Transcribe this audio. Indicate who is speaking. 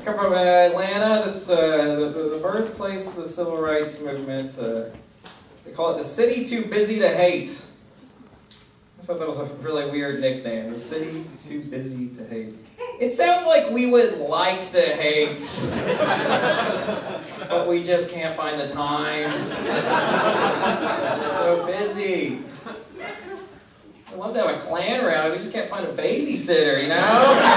Speaker 1: I come from uh, Atlanta. That's uh, the, the, the birthplace of the civil rights movement. Uh, they call it the city too busy to hate. I thought that was a really weird nickname. The city too busy to hate. It sounds like we would like to hate, but we just can't find the time. We're so busy. I love to have a Klan rally. We just can't find a babysitter, you know?